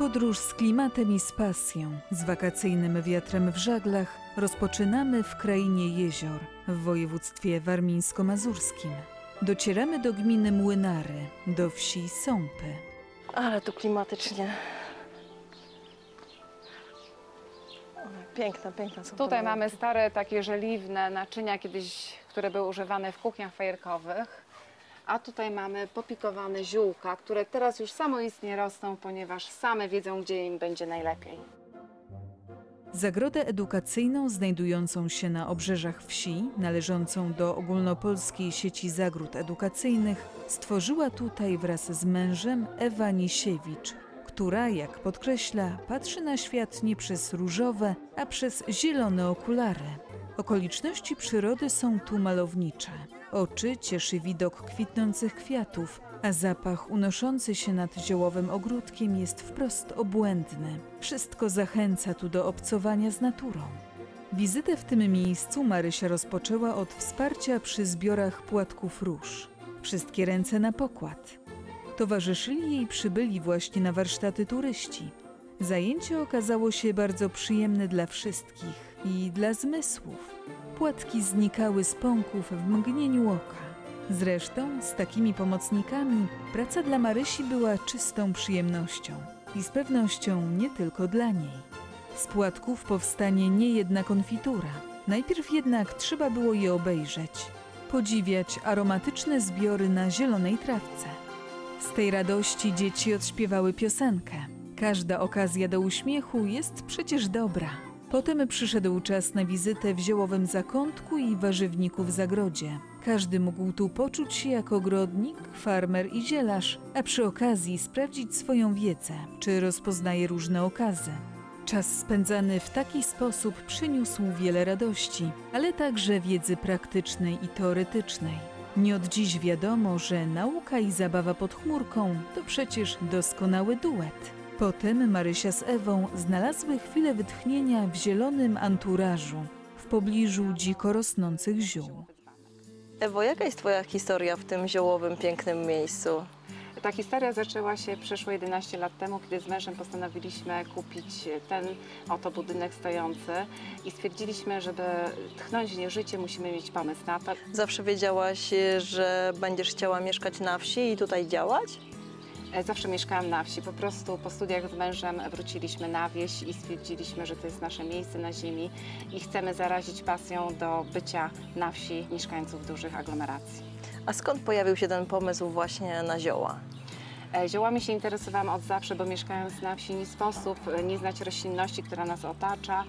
Podróż z klimatem i z pasją, z wakacyjnym wiatrem w żaglach rozpoczynamy w krainie jezior, w województwie warmińsko-mazurskim. Docieramy do gminy Młynary, do wsi Sąpy. Ale tu klimatycznie. Piękna, piękna są Tutaj mamy stare takie żeliwne naczynia kiedyś, które były używane w kuchniach fajerkowych. A tutaj mamy popikowane ziółka, które teraz już samoistnie rosną, ponieważ same wiedzą, gdzie im będzie najlepiej. Zagrodę edukacyjną znajdującą się na obrzeżach wsi, należącą do ogólnopolskiej sieci zagród edukacyjnych, stworzyła tutaj wraz z mężem Ewa Nisiewicz, która, jak podkreśla, patrzy na świat nie przez różowe, a przez zielone okulary. Okoliczności przyrody są tu malownicze. Oczy cieszy widok kwitnących kwiatów, a zapach unoszący się nad ziołowym ogródkiem jest wprost obłędny. Wszystko zachęca tu do obcowania z naturą. Wizytę w tym miejscu Marysia rozpoczęła od wsparcia przy zbiorach płatków róż. Wszystkie ręce na pokład. Towarzyszyli jej przybyli właśnie na warsztaty turyści. Zajęcie okazało się bardzo przyjemne dla wszystkich i dla zmysłów. Płatki znikały z pąków w mgnieniu oka. Zresztą z takimi pomocnikami praca dla Marysi była czystą przyjemnością i z pewnością nie tylko dla niej. Z płatków powstanie nie jedna konfitura. Najpierw jednak trzeba było je obejrzeć, podziwiać aromatyczne zbiory na zielonej trawce. Z tej radości dzieci odśpiewały piosenkę. Każda okazja do uśmiechu jest przecież dobra. Potem przyszedł czas na wizytę w ziołowym zakątku i warzywniku w zagrodzie. Każdy mógł tu poczuć się jak ogrodnik, farmer i zielarz, a przy okazji sprawdzić swoją wiedzę, czy rozpoznaje różne okazy. Czas spędzany w taki sposób przyniósł wiele radości, ale także wiedzy praktycznej i teoretycznej. Nie od dziś wiadomo, że nauka i zabawa pod chmurką to przecież doskonały duet. Potem Marysia z Ewą znalazły chwilę wytchnienia w zielonym anturażu, w pobliżu dziko rosnących ziół. Ewo, jaka jest Twoja historia w tym ziołowym, pięknym miejscu? Ta historia zaczęła się przeszło 11 lat temu, kiedy z mężem postanowiliśmy kupić ten oto budynek stojący i stwierdziliśmy, żeby tchnąć w nie życie, musimy mieć pomysł na to. Zawsze wiedziałaś, że będziesz chciała mieszkać na wsi i tutaj działać? E, Zawsze mieszkałam na wsi. Po prostu po studiach z mężem wróciliśmy na wieś i stwierdziliśmy, że to jest nasze miejsce na ziemi i chcemy zarazić pasją do bycia na wsi mieszkańców dużych aglomeracji. A skąd pojawił się ten pomysł właśnie na zioła? E, Ziołami się interesowałam od zawsze, bo mieszkając na wsi nie sposób e, nie znać roślinności, która nas otacza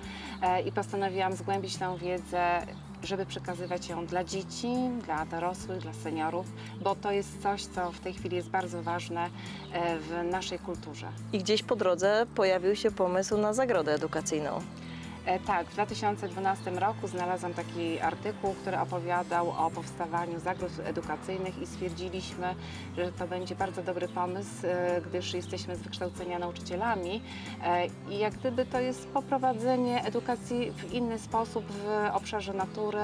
i postanowiłam zgłębić tę wiedzę, żeby przekazywać ją dla dzieci, dla dorosłych, dla seniorów, bo to jest coś, co w tej chwili jest bardzo ważne e, w naszej kulturze. I gdzieś po drodze pojawił się pomysł na zagrodę edukacyjną. E, Tak, w 2012 roku znalazłam taki artykuł, który opowiadał o powstawaniu zagród edukacyjnych i stwierdziliśmy, że to będzie bardzo dobry pomysł, e, gdyż jesteśmy z wykształcenia nauczycielami e, i jak gdyby to jest poprowadzenie edukacji w inny sposób w obszarze natury.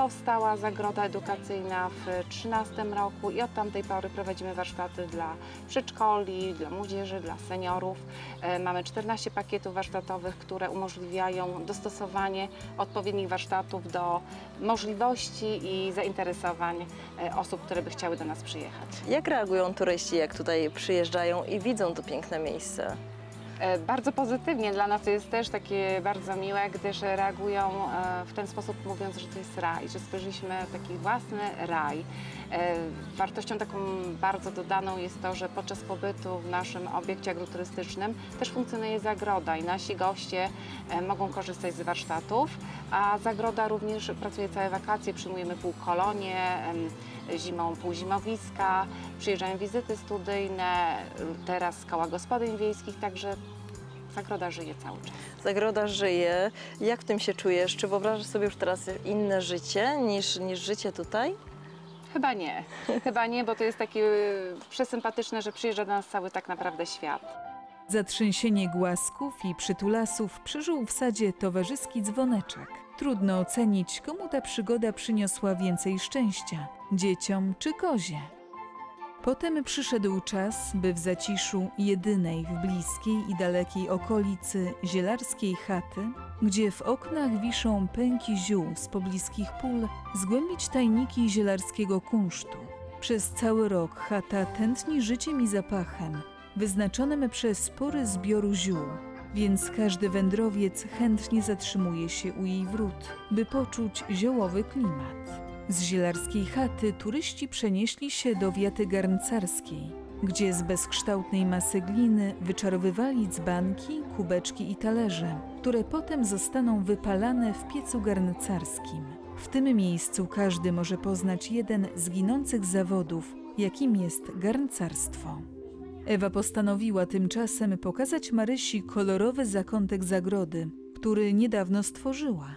Powstała zagroda edukacyjna w 2013 roku i od tamtej pory prowadzimy warsztaty dla przedszkoli, dla młodzieży, dla seniorów. E, Mamy 14 pakietów warsztatowych, które umożliwiają dostosowanie odpowiednich warsztatów do możliwości i zainteresowań e, osób, które by chciały do nas przyjechać. Jak reagują turyści, jak tutaj przyjeżdżają i widzą to piękne miejsce? E, Bardzo pozytywnie. Dla nas to jest też takie bardzo miłe, gdyż reagują e, w ten sposób, mówiąc, że to jest raj, że stworzyliśmy taki własny raj. E, Wartością taką bardzo dodaną jest to, że podczas pobytu w naszym obiekcie agroturystycznym też funkcjonuje zagroda i nasi goście mogą korzystać z warsztatów, a zagroda również pracuje całe wakacje, przyjmujemy półkolonie, zimą półzimowiska, przyjeżdżają wizyty studyjne, teraz koła gospodyń wiejskich, także zagroda żyje cały czas. Zagroda żyje. Jak w tym się czujesz? Czy wyobrażasz sobie już teraz inne życie niż, niż życie tutaj? Chyba nie, chyba nie, bo to jest takie y, przesympatyczne, że przyjeżdża do nas cały tak naprawdę świat. Zatrzęsienie głasków i przytulasów przeżył w sadzie towarzyski dzwoneczek. Trudno ocenić, komu ta przygoda przyniosła więcej szczęścia dzieciom czy kozie. Potem przyszedł czas, by w zaciszu jedynej w bliskiej i dalekiej okolicy zielarskiej chaty, gdzie w oknach wiszą pęki ziół z pobliskich pól, zgłębić tajniki zielarskiego kunsztu. Przez cały rok chata tętni życiem i zapachem, wyznaczonym przez spory zbioru ziół, więc każdy wędrowiec chętnie zatrzymuje się u jej wrót, by poczuć ziołowy klimat. Z zielarskiej chaty turyści przenieśli się do wiaty garncarskiej, gdzie z bezkształtnej masy gliny wyczarowywali dzbanki, kubeczki i talerze, które potem zostaną wypalane w piecu garncarskim. W tym miejscu każdy może poznać jeden z ginących zawodów, jakim jest garncarstwo. Ewa postanowiła tymczasem pokazać Marysi kolorowy zakątek zagrody, który niedawno stworzyła.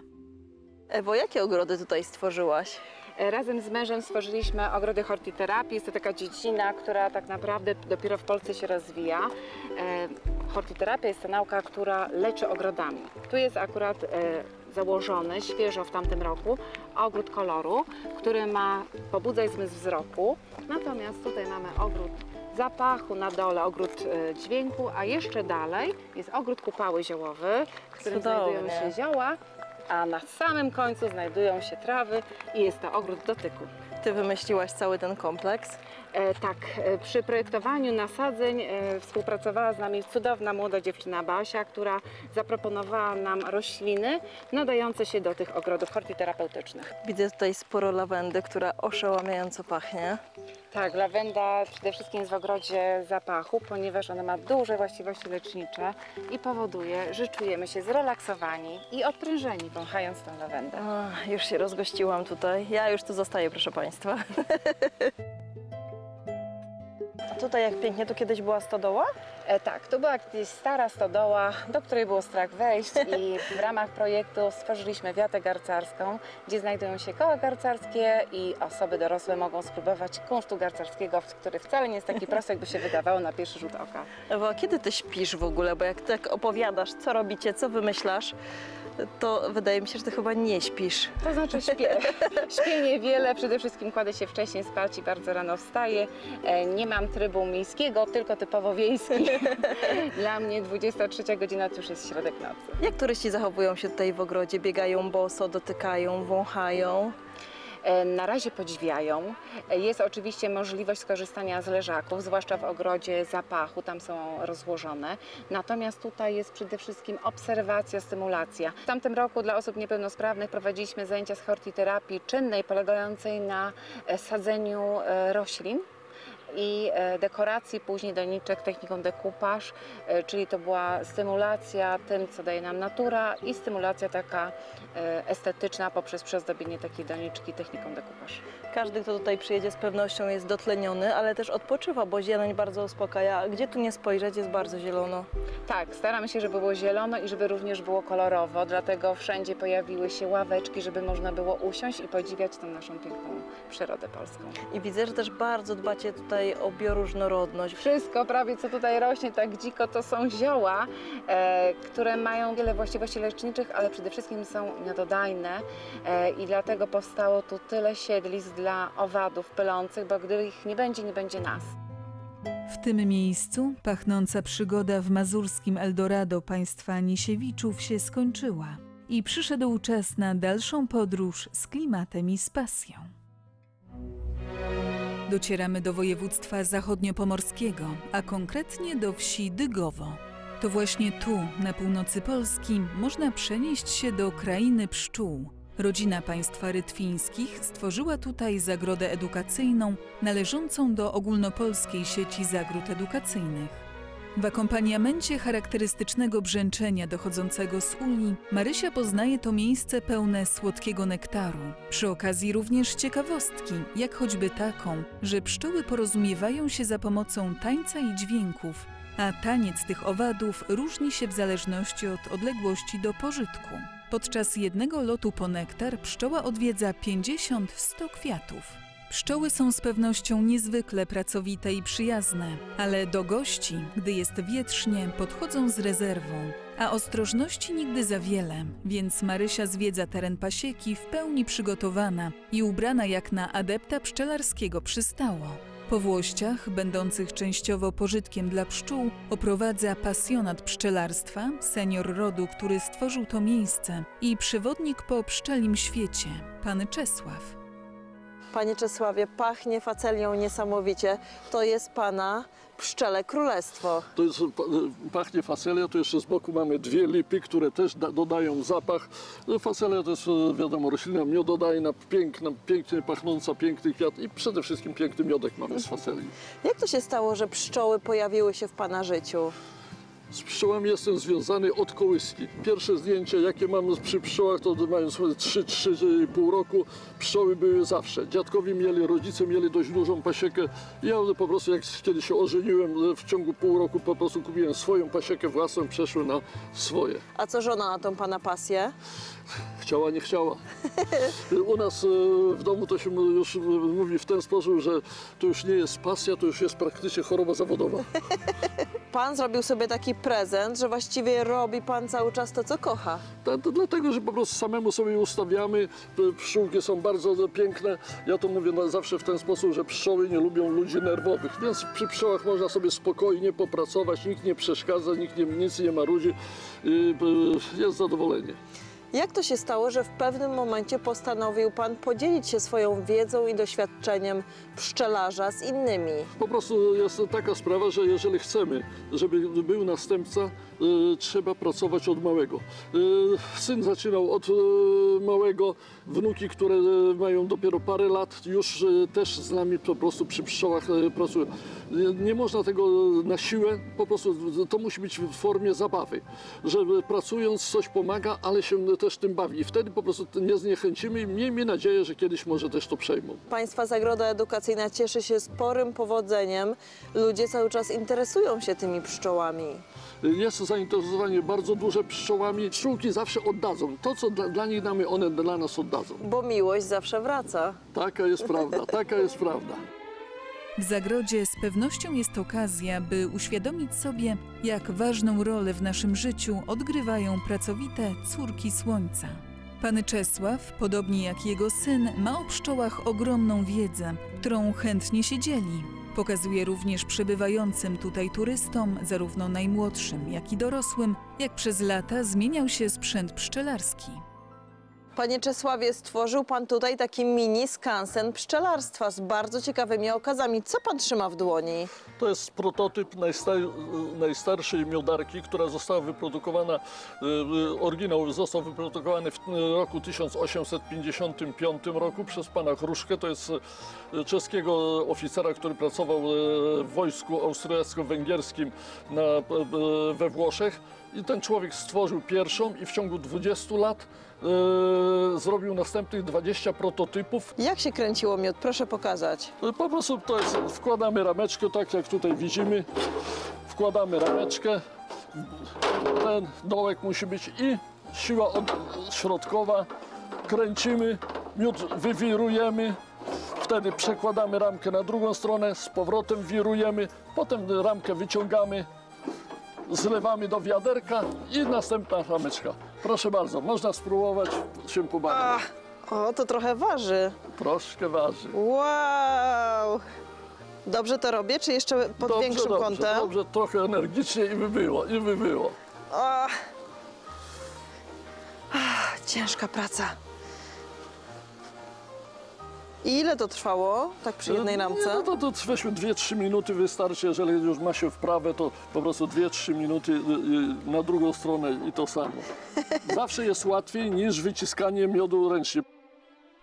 Ewo, jakie ogrody tutaj stworzyłaś? E, Razem z mężem stworzyliśmy ogrody hortiterapii. Jest to taka dziedzina, która tak naprawdę dopiero w Polsce się rozwija. E, Hortiterapia jest to nauka, która leczy ogrodami. Tu jest akurat e, założony świeżo w tamtym roku ogród koloru, który ma pobudzać zmysł wzroku. Natomiast tutaj mamy ogród zapachu, na dole ogród dźwięku, a jeszcze dalej jest ogród kupały ziołowy, w którym Cudownie. znajdują się zioła, a na samym końcu znajdują się trawy i jest to ogród dotyku. Ty wymyśliłaś cały ten kompleks. E, tak, e, przy projektowaniu nasadzeń e, współpracowała z nami cudowna młoda dziewczyna Basia, która zaproponowała nam rośliny nadające się do tych ogrodów hortiterapeutycznych. Widzę tutaj sporo lawendy, która oszałamiająco pachnie. Tak, lawenda przede wszystkim jest w ogrodzie zapachu, ponieważ ona ma duże właściwości lecznicze i powoduje, że czujemy się zrelaksowani i odprężeni wąchając tą lawendę. Ach, już się rozgościłam tutaj. Ja już tu zostaję, proszę Państwa. Tutaj jak pięknie, tu kiedyś była stodoła? E, tak, to była kiedyś stara stodoła, do której było strach wejść i w ramach projektu stworzyliśmy wiatę garcarską, gdzie znajdują się koła garcarskie i osoby dorosłe mogą spróbować kunsztu garcarskiego, który wcale nie jest taki prosty, jakby się wydawało na pierwszy rzut oka. Ewa, a kiedy Ty śpisz w ogóle? Bo jak tak opowiadasz, co robicie, co wymyślasz, to wydaje mi się, że Ty chyba nie śpisz. To znaczy śpię. śpię niewiele, przede wszystkim kładę się wcześniej spać i bardzo rano wstaję. E, Nie mam trybu miejskiego, tylko typowo wiejski. Dla mnie 23 godzina to już jest środek nocy. Jak turyści zachowują się tutaj w ogrodzie? Biegają boso, dotykają, wąchają? E, Na razie podziwiają. E, Jest oczywiście możliwość skorzystania z leżaków, zwłaszcza w ogrodzie zapachu, tam są rozłożone. Natomiast tutaj jest przede wszystkim obserwacja, stymulacja. W tamtym roku dla osób niepełnosprawnych prowadziliśmy zajęcia z hortiterapii czynnej, polegającej na e, sadzeniu roślin i e, dekoracji, później doniczek techniką dekupaż, e, czyli to była stymulacja tym, co daje nam natura i stymulacja taka e, estetyczna poprzez przyozdobienie takiej doniczki techniką dekupaż. Każdy, kto tutaj przyjedzie, z pewnością jest dotleniony, ale też odpoczywa, bo zieleń bardzo uspokaja. Gdzie tu nie spojrzeć, jest bardzo zielono. Tak, staramy się, żeby było zielono i żeby również było kolorowo, dlatego wszędzie pojawiły się ławeczki, żeby można było usiąść i podziwiać tą naszą piękną przyrodę polską. I widzę, że też bardzo dbacie tutaj o bioróżnorodność. Wszystko prawie co tutaj rośnie tak dziko to są zioła, e, które mają wiele właściwości leczniczych, ale przede wszystkim są miododajne e, i dlatego powstało tu tyle siedlisk dla owadów pylących, bo gdy ich nie będzie, nie będzie nas. W tym miejscu pachnąca przygoda w mazurskim Eldorado państwa Nisiewiczów się skończyła i przyszedł czas na dalszą podróż z klimatem i z pasją. Docieramy do województwa zachodniopomorskiego, a konkretnie do wsi Dygowo. To właśnie tu, na północy Polski, można przenieść się do krainy pszczół. Rodzina państwa rytwińskich stworzyła tutaj zagrodę edukacyjną należącą do ogólnopolskiej sieci zagród edukacyjnych. W akompaniamencie charakterystycznego brzęczenia dochodzącego z uli, Marysia poznaje to miejsce pełne słodkiego nektaru. Przy okazji również ciekawostki, jak choćby taką, że pszczoły porozumiewają się za pomocą tańca i dźwięków, a taniec tych owadów różni się w zależności od odległości do pożytku. Podczas jednego lotu po nektar pszczoła odwiedza 50-100 kwiatów. Pszczoły są z pewnością niezwykle pracowite i przyjazne, ale do gości, gdy jest wietrznie, podchodzą z rezerwą. A ostrożności nigdy za wiele, więc Marysia zwiedza teren pasieki w pełni przygotowana i ubrana jak na adepta pszczelarskiego przystało. Po Włościach, będących częściowo pożytkiem dla pszczół, oprowadza pasjonat pszczelarstwa, senior rodu, który stworzył to miejsce i przewodnik po pszczelim świecie, pan Czesław. Panie Czesławie, pachnie facelią niesamowicie. To jest pana pszczele królestwo. To jest, pa- pachnie faselia, tu jeszcze z boku mamy dwie lipy, które też da, dodają zapach. No, Faselia to jest e, wiadomo roślina miododajna, piękna, pięknie pachnąca, piękny kwiat i przede wszystkim piękny miodek mamy z faselii. Jak to się stało, że pszczoły pojawiły się w pana życiu? Z pszczołami jestem związany od kołyski. Pierwsze zdjęcia, jakie mam przy pszczołach, to mając 3-3,5 roku, pszczoły były zawsze. Dziadkowie mieli, rodzice mieli dość dużą pasiekę. Ja po prostu, jak kiedy się ożeniłem, w ciągu pół roku po prostu kupiłem swoją pasiekę własną, przeszły na swoje. A co żona na tą pana pasję? Chciała, nie chciała. U nas e, w domu to się już mówi w ten sposób, że to już nie jest pasja, to już jest praktycznie choroba zawodowa. Pan zrobił sobie taki prezent, że właściwie robi pan cały czas to, co kocha. To, to dlatego, że po prostu samemu sobie ustawiamy. Pszczółki są bardzo piękne. Ja to mówię zawsze w ten sposób, że pszczoły nie lubią ludzi nerwowych, więc przy pszczołach można sobie spokojnie popracować, nikt nie przeszkadza, nikt nie, nic nie marudzi. Jest zadowolenie. Jak to się stało, że w pewnym momencie postanowił pan podzielić się swoją wiedzą i doświadczeniem pszczelarza z innymi? Po prostu jest taka sprawa, że jeżeli chcemy, żeby był następca, y, trzeba pracować od małego. Y, syn zaczynał od y, małego, wnuki, które mają dopiero parę lat, już też z nami po prostu przy pszczołach pracują. Nie można tego na siłę, po prostu to musi być w formie zabawy, że pracując coś pomaga, ale się też tym bawi. Wtedy po prostu nie zniechęcimy i miejmy nadzieję, że kiedyś może też to przejmą. Państwa Zagroda Edukacyjna cieszy się sporym powodzeniem. Ludzie cały czas interesują się tymi pszczołami. Jest zainteresowanie bardzo duże pszczołami. Pszczółki zawsze oddadzą. To, co dla, dla nich damy, one dla nas oddadzą. Bo miłość zawsze wraca. Taka jest prawda, taka jest prawda. W zagrodzie z pewnością jest okazja, by uświadomić sobie, jak ważną rolę w naszym życiu odgrywają pracowite córki słońca. Pan Czesław, podobnie jak jego syn, ma o pszczołach ogromną wiedzę, którą chętnie się dzieli. Pokazuje również przybywającym tutaj turystom, zarówno najmłodszym, jak i dorosłym, jak przez lata zmieniał się sprzęt pszczelarski. Panie Czesławie, stworzył pan tutaj taki mini skansen pszczelarstwa z bardzo ciekawymi okazami. Co pan trzyma w dłoni? To jest prototyp najsta- najstarszej miodarki, która została wyprodukowana, y, y, oryginał został wyprodukowany w y, roku 1855 roku przez pana Chruszkę. To jest czeskiego oficera, który pracował w wojsku austriacko-węgierskim we Włoszech. I ten człowiek stworzył pierwszą i w ciągu 20 lat zrobił następnych 20 prototypów Jak się kręciło miód? Proszę pokazać. po prostu to jest, wkładamy rameczkę, tak jak tutaj widzimy. Wkładamy rameczkę. Ten dołek musi być i siła od, środkowa. Kręcimy, miód wywirujemy. Wtedy przekładamy ramkę na drugą stronę, z powrotem wirujemy. Potem ramkę wyciągamy, zlewamy do wiaderka i następna rameczka. Proszę bardzo, można spróbować się pobawić. O, to trochę waży. Troszkę waży. Wow! Dobrze to robię, czy jeszcze pod dobrze, większym dobrze, kątem? Dobrze, trochę energicznie i by było, i by było. O! Ach, ciężka praca. I ile to trwało, tak przy jednej Nie, ramce? no to, to weźmy 2-3 minuty wystarczy, jeżeli już ma się wprawę, to po prostu 2-3 minuty y, y, na drugą stronę i to samo. Zawsze jest łatwiej niż wyciskanie miodu ręcznie.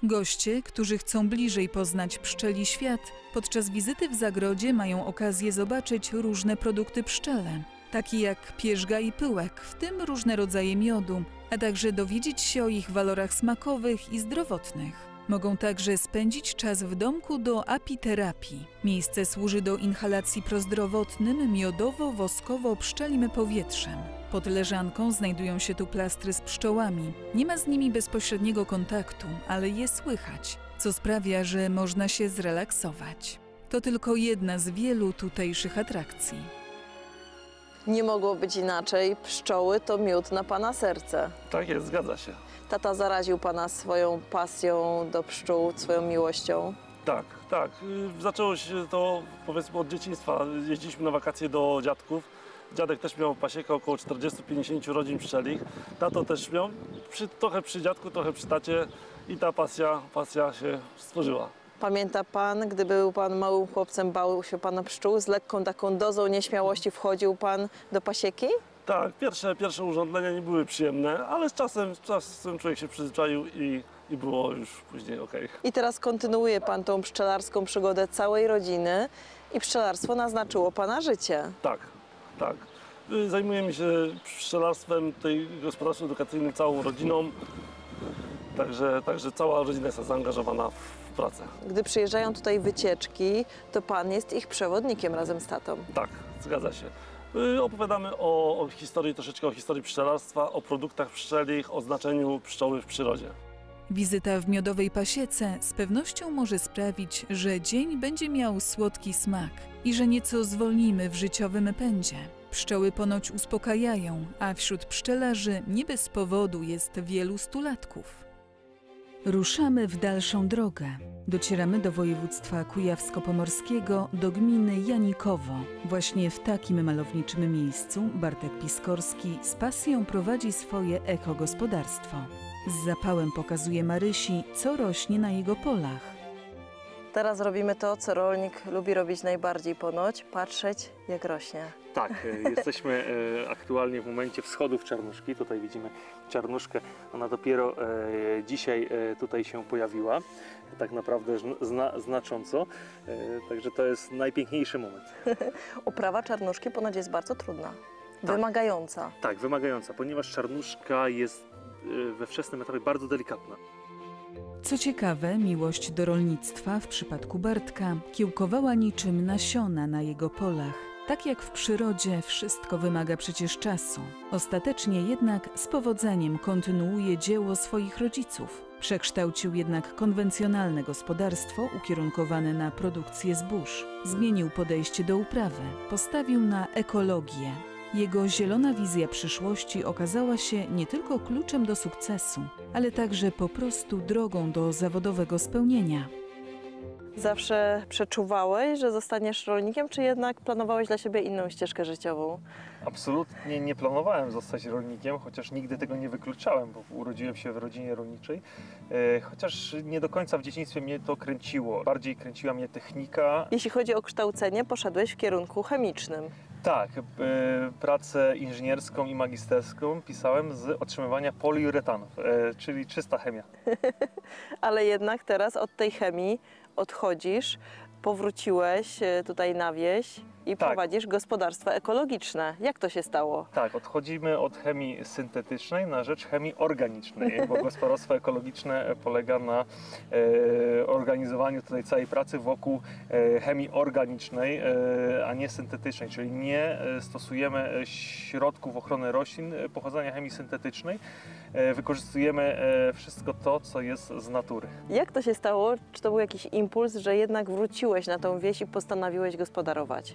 Goście, którzy chcą bliżej poznać pszczeli świat, podczas wizyty w zagrodzie mają okazję zobaczyć różne produkty pszczele, takie jak pierzga i pyłek, w tym różne rodzaje miodu, a także dowiedzieć się o ich walorach smakowych i zdrowotnych. Mogą także spędzić czas w domku do apiterapii. Miejsce służy do inhalacji prozdrowotnym miodowo-woskowo-pszczelim powietrzem. Pod leżanką znajdują się tu plastry z pszczołami. Nie ma z nimi bezpośredniego kontaktu, ale je słychać, co sprawia, że można się zrelaksować. To tylko jedna z wielu tutejszych atrakcji. Nie mogło być inaczej. Pszczoły to miód na pana serce. Tak jest, zgadza się. Tata zaraził pana swoją pasją do pszczół, swoją miłością. Tak, tak. Zaczęło się to powiedzmy od dzieciństwa. Jeździliśmy na wakacje do dziadków. Dziadek też miał pasiekę, około 40-50 rodzin pszczelich. Tato też miał, przy, trochę przy dziadku, trochę przy tacie i ta pasja, pasja się stworzyła. Pamięta pan, gdy był pan małym chłopcem, bał się pan pszczół, z lekką taką dozą nieśmiałości wchodził pan do pasieki? Tak, pierwsze, pierwsze urządzenia nie były przyjemne, ale z czasem, z czasem człowiek się przyzwyczaił i, i było już później okej. I teraz kontynuuje pan tą pszczelarską przygodę całej rodziny i pszczelarstwo naznaczyło pana życie. Tak, tak. Y, Zajmujemy się pszczelarstwem, tutaj gospodarstwem edukacyjnym całą rodziną. Także, także cała rodzina jest zaangażowana w pracę. Gdy przyjeżdżają tutaj wycieczki, to pan jest ich przewodnikiem razem z tatą. Tak, zgadza się. Y, Opowiadamy o, o historii, troszeczkę o historii pszczelarstwa, o produktach pszczelich, o znaczeniu pszczoły w przyrodzie. Wizyta w miodowej pasiece z pewnością może sprawić, że dzień będzie miał słodki smak i że nieco zwolnimy w życiowym pędzie. Pszczoły ponoć uspokajają, a wśród pszczelarzy nie bez powodu jest wielu stulatków. Ruszamy w dalszą drogę. Docieramy do województwa kujawsko-pomorskiego, do gminy Janikowo. Właśnie w takim malowniczym miejscu Bartek Piskorski z pasją prowadzi swoje ekogospodarstwo. Z zapałem pokazuje Marysi, co rośnie na jego polach. Teraz robimy to, co rolnik lubi robić najbardziej ponoć, patrzeć jak rośnie. Tak, e, jesteśmy e, aktualnie w momencie wschodów czarnuszki. Tutaj widzimy czarnuszkę. Ona dopiero e, dzisiaj tutaj się pojawiła. Tak naprawdę zna, znacząco. Także to jest najpiękniejszy moment. Uprawa czarnuszki ponoć jest bardzo trudna, wymagająca. Tak, wymagająca, ponieważ czarnuszka jest we wczesnym etapie bardzo delikatna. Co ciekawe, miłość do rolnictwa w przypadku Bartka kiełkowała niczym nasiona na jego polach. Tak jak w przyrodzie, wszystko wymaga przecież czasu. Ostatecznie jednak z powodzeniem kontynuuje dzieło swoich rodziców. Przekształcił jednak konwencjonalne gospodarstwo ukierunkowane na produkcję zbóż. Zmienił podejście do uprawy, postawił na ekologię. Jego zielona wizja przyszłości okazała się nie tylko kluczem do sukcesu, ale także po prostu drogą do zawodowego spełnienia. Zawsze przeczuwałeś, że zostaniesz rolnikiem, czy jednak planowałeś dla siebie inną ścieżkę życiową? Absolutnie nie planowałem zostać rolnikiem, chociaż nigdy tego nie wykluczałem, bo urodziłem się w rodzinie rolniczej. E, Chociaż nie do końca w dzieciństwie mnie to kręciło. Bardziej kręciła mnie technika. Jeśli chodzi o kształcenie, poszedłeś w kierunku chemicznym. Tak, e, pracę inżynierską i magisterską pisałem z otrzymywania poliuretanów, e, czyli czysta chemia. Ale jednak teraz od tej chemii odchodzisz, powróciłeś e, tutaj na wieś i Tak. prowadzisz gospodarstwo ekologiczne. Jak to się stało? Tak, odchodzimy od chemii syntetycznej na rzecz chemii organicznej, bo gospodarstwo ekologiczne polega na e, organizowaniu tutaj całej pracy wokół e, chemii organicznej, e, a nie syntetycznej, czyli nie e, stosujemy e, środków ochrony roślin e, pochodzenia chemii syntetycznej, wykorzystujemy wszystko to, co jest z natury. Jak to się stało? Czy to był jakiś impuls, że jednak wróciłeś na tą wieś i postanowiłeś gospodarować?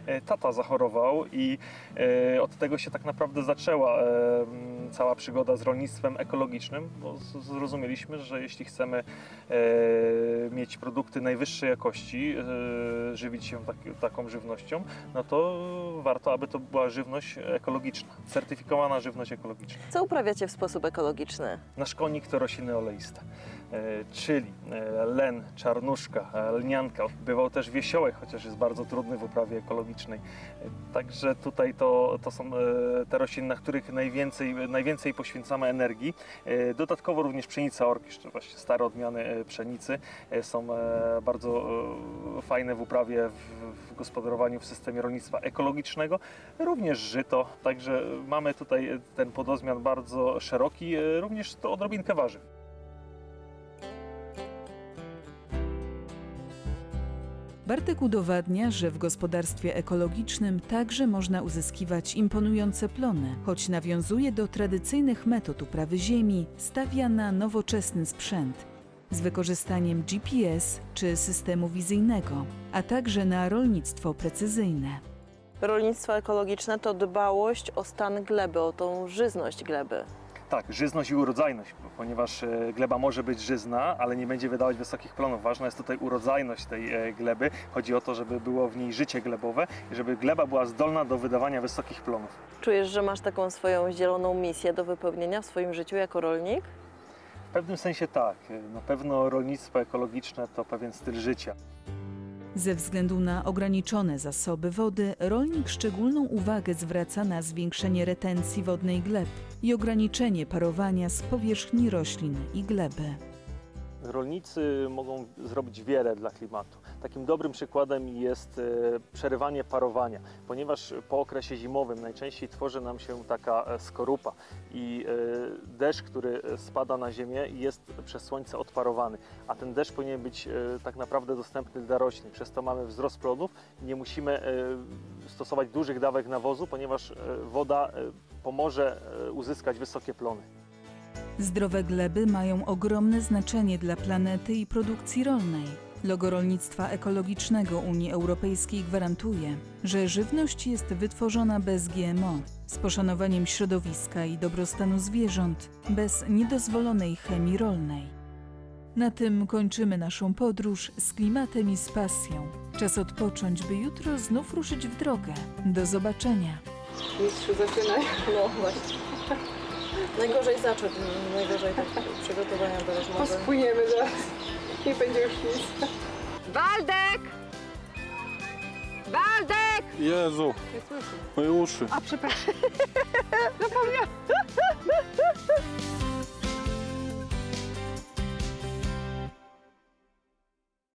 Tata zachorował i e, od tego się tak naprawdę zaczęła e, cała przygoda z rolnictwem ekologicznym, bo zrozumieliśmy, że jeśli chcemy e, mieć produkty najwyższej jakości, e, żywić się tak, taką żywnością, no to warto, aby to była żywność ekologiczna, certyfikowana żywność ekologiczna. Co uprawiacie w sposób ekologiczny? Nasz konik to rośliny oleiste, e, czyli e, len, czarnuszka, e, lnianka. Bywał też wiesiołek, chociaż jest bardzo trudny w uprawie ekologicznej. Także tutaj to, to są e, te rośliny, na których najwięcej, najwięcej poświęcamy energii. E, Dodatkowo również pszenica orkisz, czy właśnie stare odmiany e, pszenicy są bardzo fajne w uprawie, w, gospodarowaniu w systemie rolnictwa ekologicznego. Również żyto, także mamy tutaj ten podozmian bardzo szeroki, również to odrobinkę warzyw. Bartek udowadnia, że w gospodarstwie ekologicznym także można uzyskiwać imponujące plony, choć nawiązuje do tradycyjnych metod uprawy ziemi, stawia na nowoczesny sprzęt z wykorzystaniem GPS czy systemu wizyjnego, a także na rolnictwo precyzyjne. Rolnictwo ekologiczne to dbałość o stan gleby, o tą żyzność gleby. Tak, żyzność i urodzajność, ponieważ e, gleba może być żyzna, ale nie będzie wydawać wysokich plonów. Ważna jest tutaj urodzajność tej e, gleby. Chodzi o to, żeby było w niej życie glebowe i żeby gleba była zdolna do wydawania wysokich plonów. Czujesz, że masz taką swoją zieloną misję do wypełnienia w swoim życiu jako rolnik? W pewnym sensie tak. E, Na pewno rolnictwo ekologiczne to pewien styl życia. Ze względu na ograniczone zasoby wody, rolnik szczególną uwagę zwraca na zwiększenie retencji wodnej gleb i ograniczenie parowania z powierzchni roślin i gleby. Rolnicy mogą zrobić wiele dla klimatu. Takim dobrym przykładem jest e, przerywanie parowania, ponieważ po okresie zimowym najczęściej tworzy nam się taka e, skorupa i e, deszcz, który spada na ziemię jest przez słońce odparowany, a ten deszcz powinien być tak naprawdę dostępny dla roślin. Przez to mamy wzrost plonów i nie musimy stosować dużych dawek nawozu, ponieważ woda pomoże uzyskać wysokie plony. Zdrowe gleby mają ogromne znaczenie dla planety i produkcji rolnej. Logo rolnictwa ekologicznego Unii Europejskiej gwarantuje, że żywność jest wytworzona bez GMO, z poszanowaniem środowiska i dobrostanu zwierząt, bez niedozwolonej chemii rolnej. Na tym kończymy naszą podróż z klimatem i z pasją. Czas odpocząć, by jutro znów ruszyć w drogę. Do zobaczenia. Mistrzu, zaczynaj. No właśnie. Najgorzej zacząć, najgorzej tak przygotowania do rozmowy. Pospłyniemy zaraz. Nie będzie już nic. Waldek! Waldek! Jezu, Nie słyszę. moje uszy. A przepraszam. Zapomniałam.